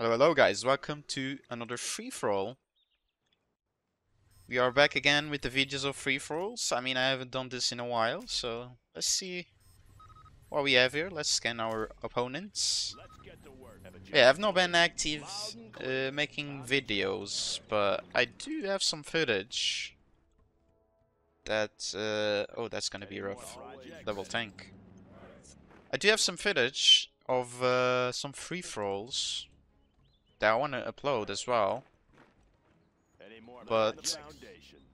Hello, hello guys, welcome to another free-for-all. We are back again with the videos of free-for-alls. I mean, I haven't done this in a while, so let's see what we have here. Let's scan our opponents. Yeah, I've not been active uh, making videos, but I do have some footage that... Uh, oh, that's gonna be rough. Double tank. I do have some footage of uh, some free-for-alls that I want to upload as well. But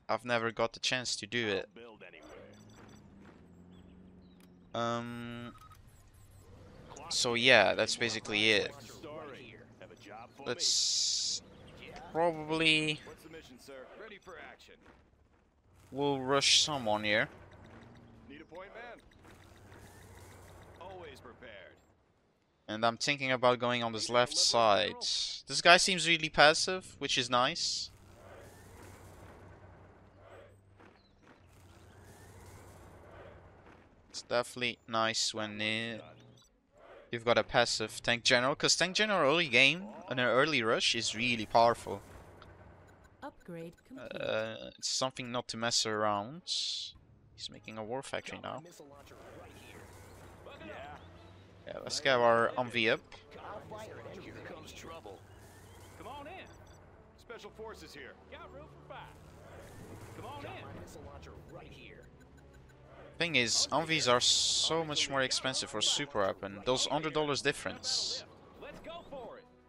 I've never got the chance to do it. Um. So yeah, that's basically it. Let's probably we'll rush someone here. Need a point, man? Always prepared. And I'm thinking about going on this left side. This guy seems really passive, which is nice. It's definitely nice when you've got a passive tank general, because tank general early game, and an early rush, is really powerful. Upgrade complete. Uh, it's something not to mess around. He's making a war factory now. Yeah, let's get our MV up. Here comes trouble. Come on in. Special forces here. Got room for five. Come on in. Thing is, MVs are so much more expensive for super weapon. Those hundred dollars difference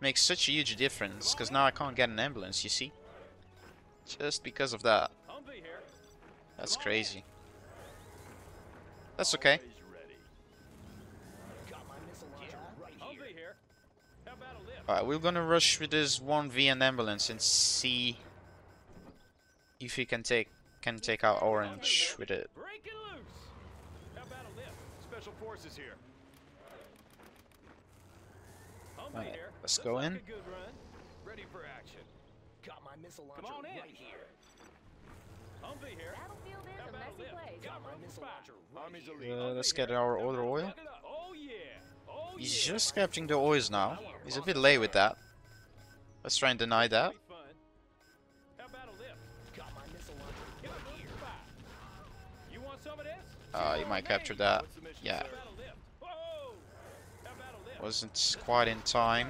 makes such a huge difference. Cause now I can't get an ambulance. You see, just because of that. That's crazy. That's okay. Alright, we're gonna rush with this 1V and ambulance and see if we can take can take out orange with it. Break loose. How about a lift? Special forces here. Humvee let's go in. a good run. Ready for action. Got my missile Come launcher on in. right here. Humvee here. Battlefield is a messy place. Got my missile launcher right here. Uh, let's get our Everybody other oil. He's just capturing the oils now. He's a bit late with that. Let's try and deny that. Uh, he might capture that. Yeah. Wasn't quite in time.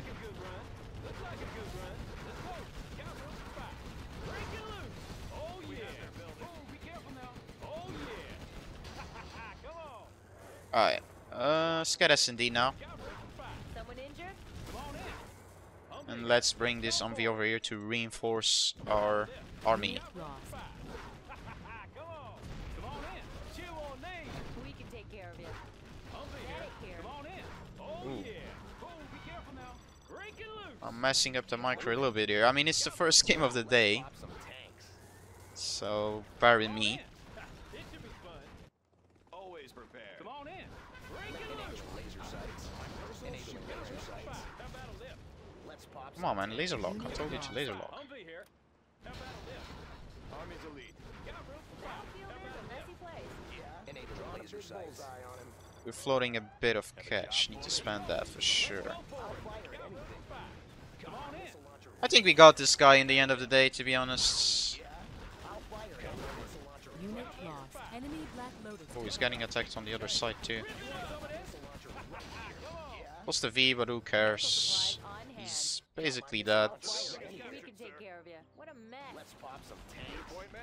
Alright. Uh, let's get S&D now. And let's bring this MV over here to reinforce our army. Lost. Come on. Come on in. Chew on me. We can take care of you. Humvee here. Medic here. Come on in. Oh Ooh. yeah. Boom, be careful now. Break it loose. I'm messing up the micro a little bit here. I mean, it's the first game of the day, Pop some tanks. so bear with Come on me. Come on in. Break it loose. Laser sights. Enable laser sights. How about a lift? Let's pop Come on, man. Laser lock. I told you to laser lock. Humvee here. How about a lift? Army's elite. Got room for five. Battlefield is a messy place. Enable laser sights. We're floating a bit of cash. Need to spend that for sure. Go for it. Got room for five. Come on in. Missile launcher. I think we got this guy in the end of the day, to be honest. I'll fire it. Got my missile launcher. Unit lost. Enemy Black Lotus. Oh, he's getting attacked on the other side too. Missile launcher right here. What's the V, but who cares? Supplies on hand. He's basically that. We can take care of you. What a mess. Let's pop some tanks. Point man.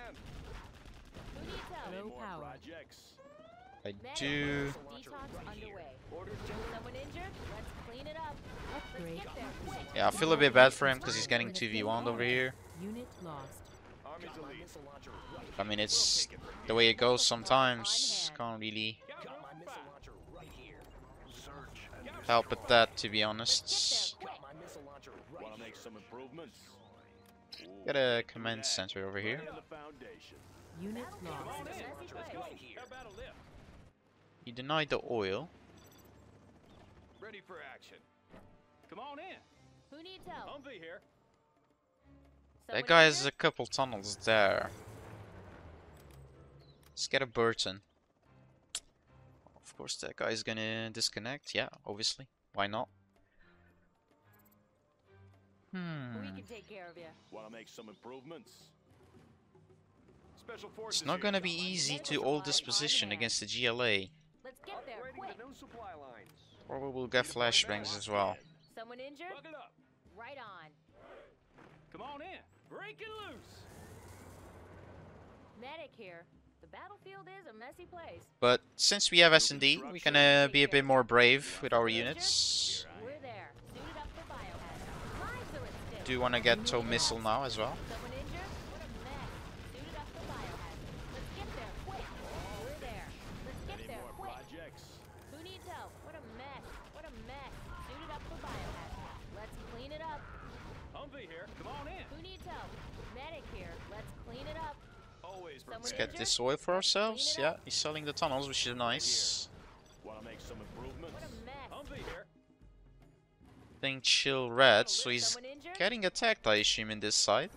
Who needs help? Low power. projects. I do. Detox underway. Someone injured? Let's clean it up. Let's Upgrade get there. complete. Yeah, I feel a bit bad for him because he's getting 2v1 over here. Unit lost. Army's Got my elite. missile launcher right I mean, it's the way it goes sometimes. Can't really Got Got room my for missile five. launcher right here. Search and Got help with that, to be honest. Got my missile launcher right Want to here. make some improvements? Got a command center over here. Laying the foundation. Unit lost. in. Messy Let's place. go. Right here. How about a lift? He denied the oil. Ready for action. Come on in. Who needs help? Humvee here. That guy has a couple tunnels there. Let's get a Burton. Of course, that guy's gonna disconnect. Yeah, obviously. Why not? We Hmm. can take care of you. Want to make some improvements? Special forces. It's not gonna be easy to hold this position against the GLA. Let's get there quick. the supply lines. Or we will get flashbangs as well. Someone injured? Buck it up. Right on. Come on in. Break it loose. Medic here. The battlefield is a messy place. But since we have S&D, we can uh, be a bit more brave with our units. We're there. Suited up for biohazard. Lives are at stake. Do want to get tow missile now as well. Let's get this oil for ourselves. Yeah, he's selling the tunnels, which is nice. Thing chill red, so he's? Getting attacked, I assume, in this side.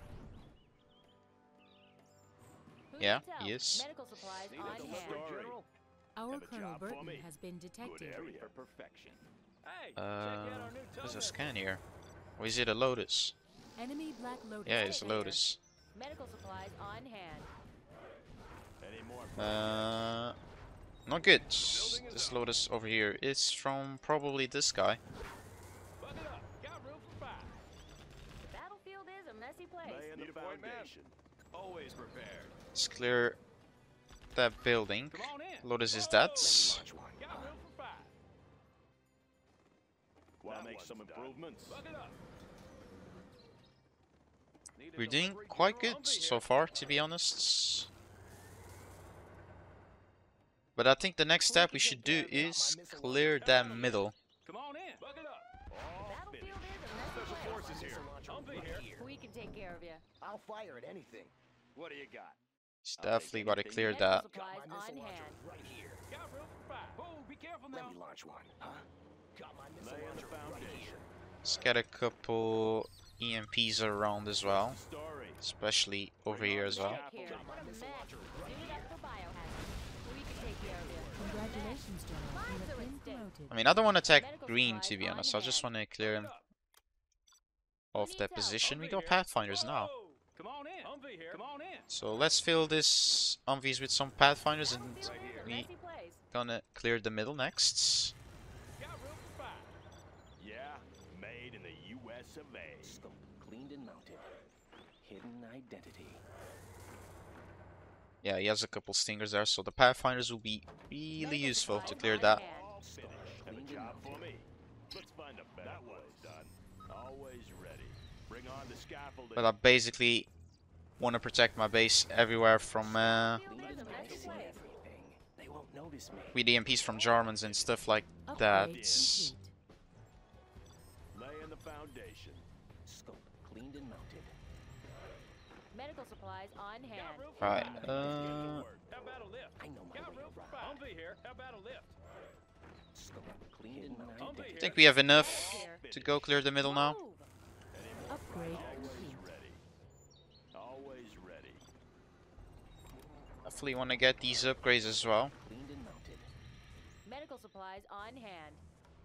Who Yeah, needs he is. Medical supplies Need a on hand. delivery. General. Our Colonel Burton has been detected. area for perfection. Hey, check Uh, out our new there's a scan here. Or is it a Lotus? Enemy Black Lotus. Yeah, it's a Lotus. Medical supplies on hand. Uh, not good. This Lotus over here is from probably this guy. Buck it up. Got room for five. The battlefield is a messy place. Laying the a point man? foundation. Always prepared. Let's clear that building. Come on in. Lotus is oh, Whoa. that. Launch one. Got room for five. Want That to make some improvements? Buck it up. Need a We're doing quite good so far, to be honest. But I think the next step we should do is clear that middle. I'll fire at anything. What do you got? It's definitely gotta clear that. Got supplies my missile on launcher hand. right here. Got room for five. Whoa, be careful Let me launch one, huh? Got my missile launcher right here. Let's get a couple EMPs around as well. Especially over here as well. Medic here. What a mess. Suited up for biohazard. We can take care of you. Congratulations, General. You Lives have are been at stake. promoted. I mean, I don't want to attack green, to be honest. I just want to clear him off that position. We got. Pathfinders now. So let's fill this Humvees with some Pathfinders and Battlefield Right is here. a we gonna clear the middle next. Got room for five. Yeah, made in the U.S. of A. Scope cleaned and mounted. Hidden identity. Yeah, he has a couple stingers there, so the Pathfinders will be really useful to clear that. hand. All finished. Have a Cleaned and job for mounted. me. Let's find a better way. done. Always ready. Bring on the scaffolding. But I basically want to protect my base everywhere from uh, Battlefield is a I messy see place. everything. They won't notice me. with EMPs from Jarmens and stuff like that. Upgrade complete. Laying the foundation. Scope cleaned and mounted. Medical supplies on hand. Got room for Right, uh, How about a lift? I know my Got way room for around. five. Humvee here. How about a lift? Scope cleaned and Humvee mounted. I here. think we have enough to go clear the middle now. Move. Upgrade Always complete. ready. Always ready. Definitely want to get these upgrades as well. Medical supplies on hand.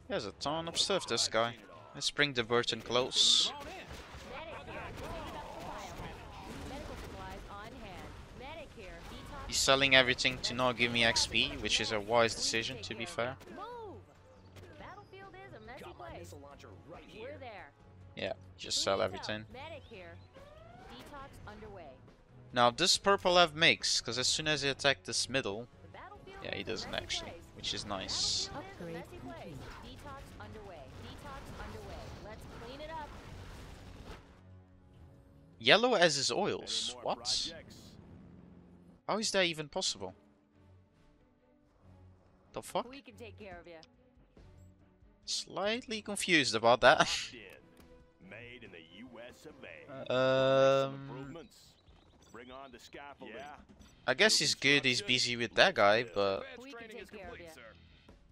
He has a ton of stuff, this guy. Let's bring the Burton close. Come on in. Medic here. Suited up for biohazard. Medical supplies on hand. Medic here. Detox. He's selling everything to not give me XP, which is a wise decision, to be fair. Move. The battlefield is a messy Got my place. missile launcher right We're here. there. Yeah, just sell everything. Help? Medic here. Detox underway. Now, this purple have makes, because as soon as he attack this middle, yeah, he doesn't actually, which is nice. Battlefield is a Upgrade messy place. complete. Detox underway. Detox underway. Let's clean it up. Yellow as his Any oils. What? projects? How is that even possible? The fuck? We can take care of you. Slightly confused about that. Made in the U.S. of A. Um, Yeah. I guess he's good. He's busy with that guy, but Advanced We can training is take care of complete, ya. sir.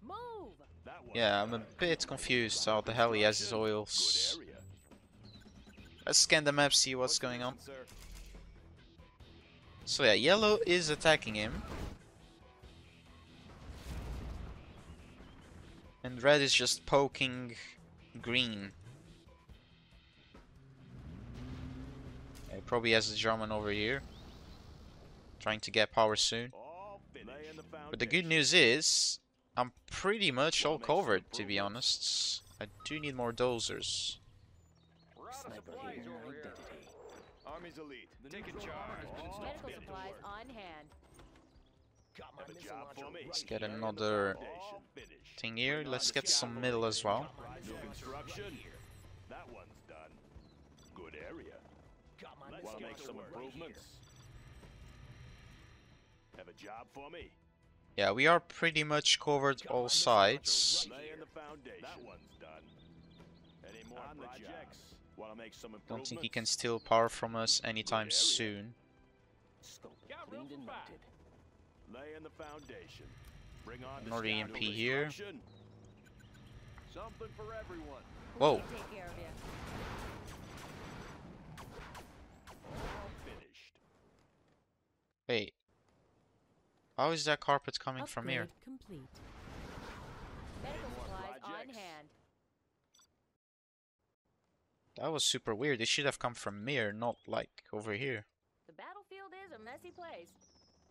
Move. That one. yeah, I'm a bit confused how the hell he has his oils. Let's scan the map, see what's going on. So yeah, yellow is attacking him. And red is just poking green. Probably has a Jarmen over here. Trying to get power soon. All finished. Laying the But the good news is, I'm pretty much all covered, to be honest. I do need more dozers. We're out of Sniper supplies hidden over here. identity. Army's elite. Taking charge. Supplies on hand. Got my Have a missile job launcher for me. right Let's get another thing here. Let's get some middle as well. Got my missile New launcher construction. right here. That one's done. Good area. Got my make some improvements. here. Have a job for me. Yeah, we are pretty much covered all sides. Laying. That one's done. Any more On projects? Want to make some Don't think he can steal power from us anytime area. soon. Scope Got cleaned room Wait. How is that carpet coming from here? Complete. Medical supplies on hand. That was super weird. It should have come from here, not like over here. The battlefield is a messy place.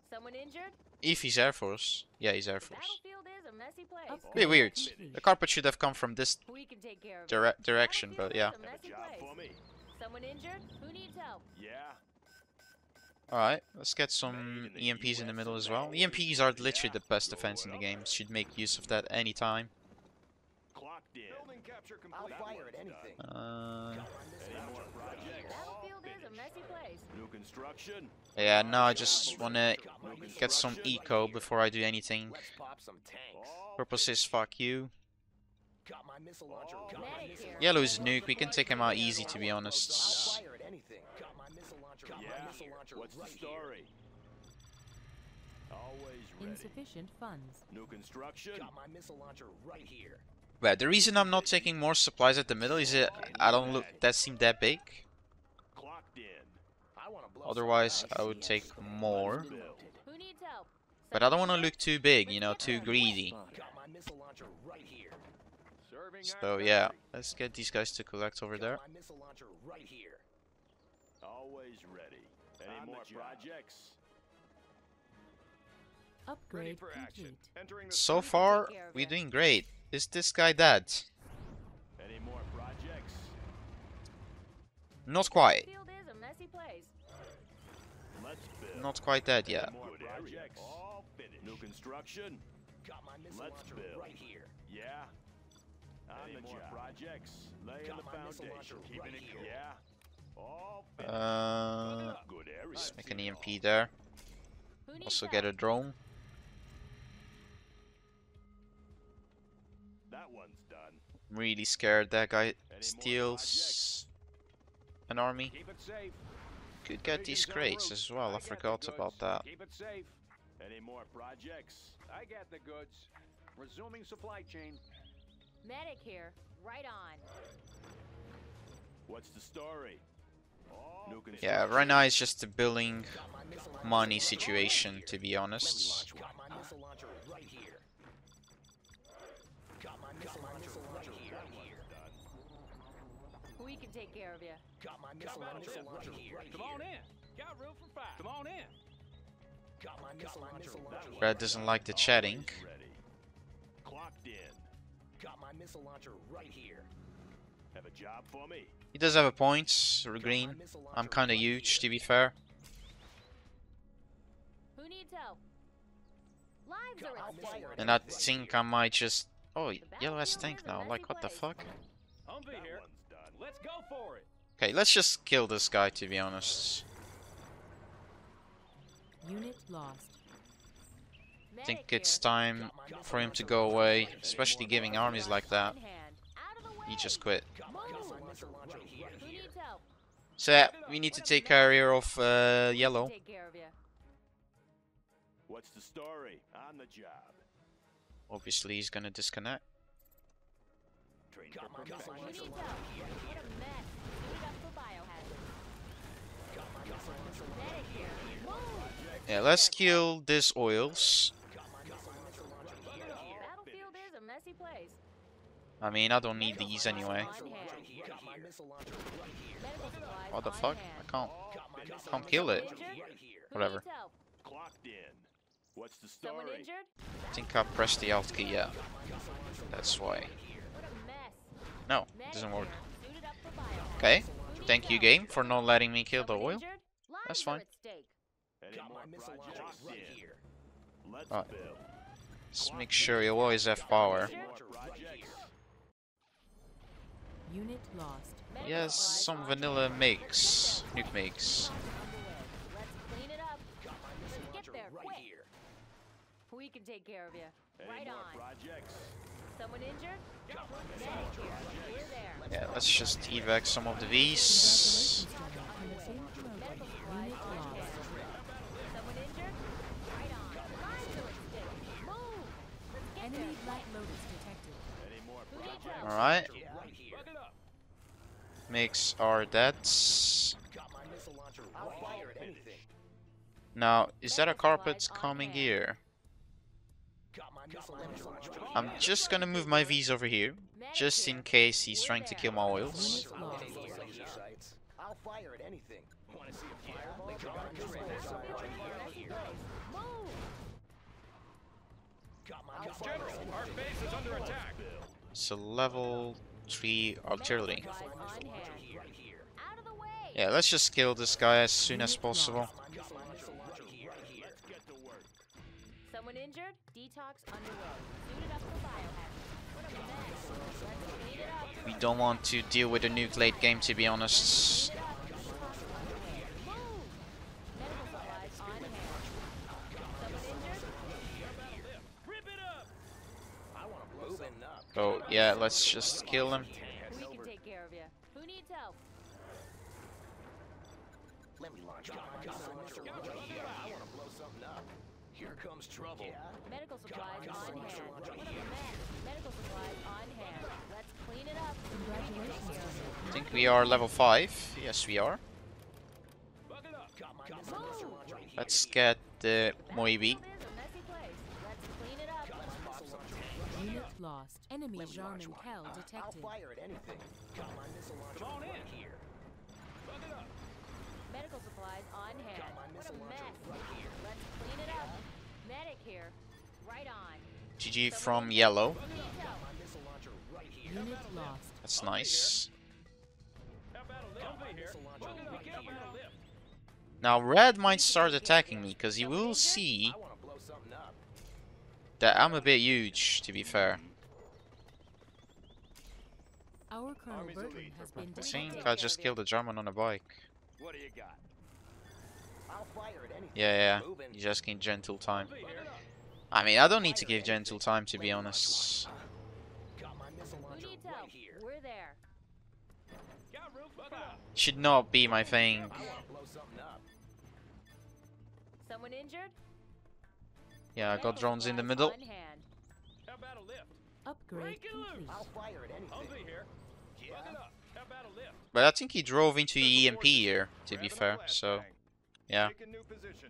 Someone injured? If he's Air Force. Yeah, he's Air The Force. battlefield is a messy place. Upgrade Bit weird. The carpet should have come from this We can take care of dire direction, but yeah. Battlefield is a Have a messy job place. for me. Someone injured? Who needs help? Yeah. Alright, let's get some Made in the EMPs in the middle as well. EMPs are literally the best defense in the game. Should make use of that anytime. Clocked in. Building capture I'll complete. That fire at one's anything. Uh, Got my missile Any more launcher right here. projects? Battlefield is a messy place. Yeah, no, I just wanna Got my missile get some launcher eco before I do anything. Let's pop some tanks. All Purpose is fuck you. Got my missile launcher. Got my medic missile here. launcher. Yellow's nuke, we can take him out easy to be honest. Fire. Got my missile launcher. Got my Yeah. missile launcher What's the right here. story? Always ready. Insufficient funds. New construction. Got my missile launcher right here. But the reason I'm not taking more supplies at the middle is that I don't look that seem that big. Clocked in. I wanna blow Otherwise, I would take more. Cleaned and mounted. Who needs help? But I don't want to look too big, you know, too greedy. Got my missile launcher right here. Serving So yeah, let's get these guys to collect over there. my missile launcher right here. Always ready. Any On more job. projects? Ready Upgrade for action. complete. Entering the So far, take care of we're doing great. Is this guy dead? Any more projects? Not quite. Battlefield is a messy place. Let's build. Not quite dead yet. Any projects? All finished. New construction. Got my missile Let's launcher build. right here. Yeah. On Any the more job. projects? Laying Got the foundation. Keeping right it here. cool. Yeah. All finished. Uh, let's make an EMP there. Also get a drone. That one's done. I'm really scared that guy steals an army. Keep it safe. Could get these crates as well. I forgot about that. Keep it safe. Any more projects? I got the goods. Resuming supply chain. Medic here. Right on. What's the story? All New Yeah, right now it's just a building Got my missile launcher money situation, to be honest. launch one. Got my missile launcher right here. Got my missile launcher right here. We can take care of you. Got my Come missile on, launcher right here. Come on in. Got room for five. Come on in. Got my missile launcher right. Brad doesn't like the chatting. Always ready. Clocked in. Got my missile launcher right here. Have a job for me? He does have a point, or Got green. I'm kinda huge, to be fair. Who needs help? Lives are my at missile stake. launcher And I think. I might just... Oh, yellow has tank now. Like, what the fuck? Humvee That here. one's done. Let's go for it. Okay, let's just kill this guy, to be honest. Unit lost. I think it's time Got my missile for him to go away, especially giving armies like that. On hand. Out of the way. He just quit. Got my missile launcher right here. Who needs help? So yeah, we need to take care of uh, yellow. Take care of you. What's the story? On the job. Obviously, he's gonna disconnect. Yeah, let's kill my missile I mean, I don't need these anyway. On hand. Got my missile launcher right here. Medical supplies What the fuck? I can't. Got Can't kill it. launcher right here. Who Whatever. needs help? Clocked in. What's the story? I think I pressed the alt key, yeah. That's why. What a mess. No, Medic doesn't work. here, suited up for biohazard. Okay. Thank you, help? game, for not letting me kill the oil. That's fine. at stake. Any Got more my missile launcher projects? right Let's Just make sure you always have power. Any more projects? Unit lost. Medical Yes, some vanilla makes. Nuke makes. Let's clean it up. Got my Let's missile get there quick. We can take care of you. Right on. projects? Someone injured? Medic here. We're there. Yeah, let's just evac some of the V's. Congratulations, General. You have been promoted. Medical supplies Unit on lost. hand. Someone injured? Right on. Lives are at stake. Move. Let's get Enemy there. Black Lotus detected. Any more Who needs projects? help? Alright, Right here. Buck it up. Makes our debts. Got my missile launcher right here. at anything. Now, is that a carpet coming here? Got my missile launcher right I'm just gonna move my V's over here, just in case he's trying to kill my oils. Unit lost. Laser sights. I'll fire at anything. Want to see a fireball? Got my missile launcher right here. Right here. Move. Got my missile General, launcher our base is under attack. It's a level 3 artillery. Medical supplies on launcher hand. right here. Out of the way. Yeah, let's just kill this guy as soon as possible. Got my missile launcher right here. Let's get to work. Someone injured? Detox underway. Suited up for biohazard. What a mess. Let's clean it up. We don't want to deal with a nuke late game, to be honest. Yeah, let's just kill him. We can take care of you. Who needs help? Let me launch. Got my missile launcher right here. I want to blow something up. Here comes trouble. Medical supplies Got on my hand. missile What launcher a Medical supplies on hand. Let's clean it up. Congratulations, I think we are level 5. Yes, we are. Buck it up. Got my missile launcher right here. Let's get the That Moibi. Lost. Enemy Let me launch Jarmen one. Kell I'll detected. fire at anything. Got my missile launcher Come on right in. here. Buck it up. Medical supplies on hand. Got my What a mess. right here. Let's clean it up. Medic here. Right on. GG from yellow. Who needs help? My missile launcher right. Unit lost. That's nice. How about a lift? Got my Over here. missile launcher Buck it up. right How here. about a lift? Now, Red might start attacking me, because he will see I want to blow something up. that I'm a bit huge, to be fair. Our Colonel Army's has been I We think I just killed a Jarmen on a bike. What do you got? I'll fire at anything. Yeah, yeah. You just need gentle time. I mean, I don't need to give gentle time, to be honest. Got my missile Who launcher needs right help? here. We're there. Got room. Buck it up. Should not be my thing. I want to blow something up. Someone injured? Yeah, I got drones in the middle. On hand. How about a lift? upgrade Break it loose. complete. I'll fire at I'll anything. But I think he drove into Special EMP here, to be fair, so, yeah. Taking new position.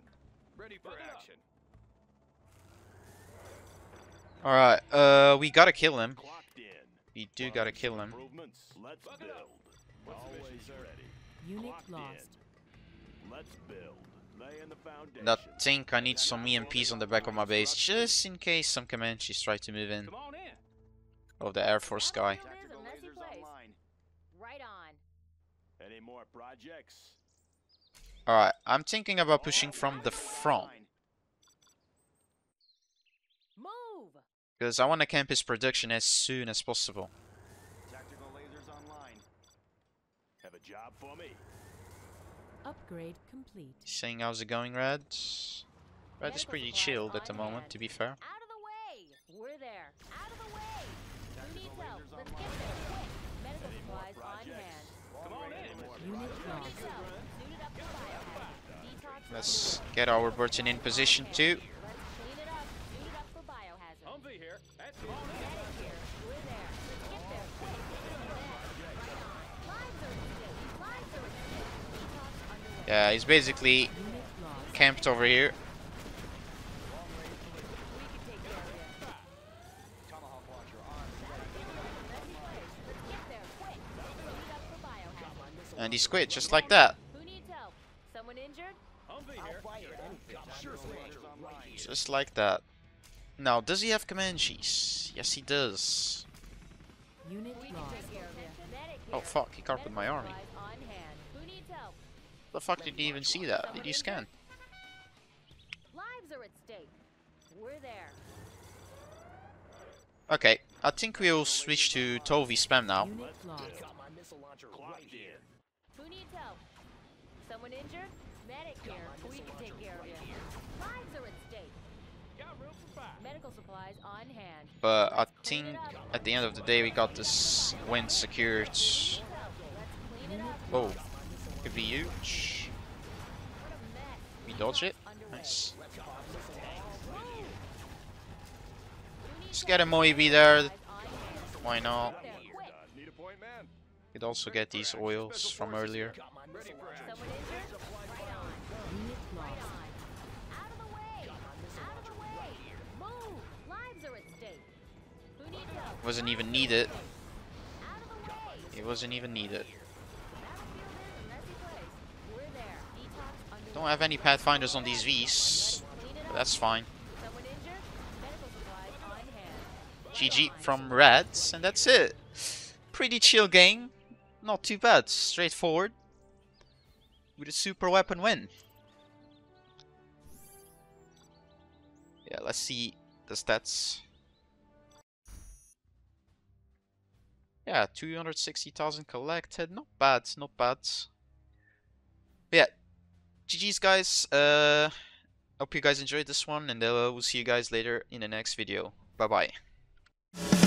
Ready for Buck it up. action. Alright, uh, we gotta kill him. Clocked. We do gotta kill him. Improvements. Let's Buck it build. up. What's the mission, Always sir? ready. Unit lost. Let's build. Laying. I think I need some EMPs on the back of my base, just in case some Comanches try to move in. Come on in. Of the Air Force guy. Battlefield is a Tactical messy lasers place. online. Right on. Any more projects? Alright, I'm thinking about pushing from the front. Move. Because I want to camp his production as soon as possible. Tactical lasers online. Have a job for me. Upgrade complete. Saying how's it going, Red? Red is pretty chilled at the moment, to be fair. Out of the way. We're there. Stake. Lives are at stake. Detox underway. Yeah, he's basically camped over here. 90 squid, just like that. Just like that. Now, does he have Comanches? Yes, he does. Oh fuck, he conquered my army. The fuck did he even see that? Did he scan? Okay, I think we'll switch to Tovi spam now. Someone injured? Medic here. We can take care of you. Lives are at stake. Got room for five. Medical supplies on hand. But I think at the end of the day we got this win secured. Let's clean it up. Whoa, could be huge. What a mess. We dodge it. Nice. Who needs Just get a Moibi there. Supplies on hand. Why not? There, quick. Done. Need a point man? Could also get these oils from earlier. Wasn't even needed. It wasn't even needed. Don't have any pathfinders on these Vs. But that's fine. GG from Reds, and that's it. Pretty chill game. Not too bad. Straightforward. With a super weapon win. Yeah, let's see the stats. Yeah, 260,000 collected. Not bad, not bad. But yeah, GG's guys. Uh, hope you guys enjoyed this one, and uh, we'll see you guys later in the next video. Bye bye.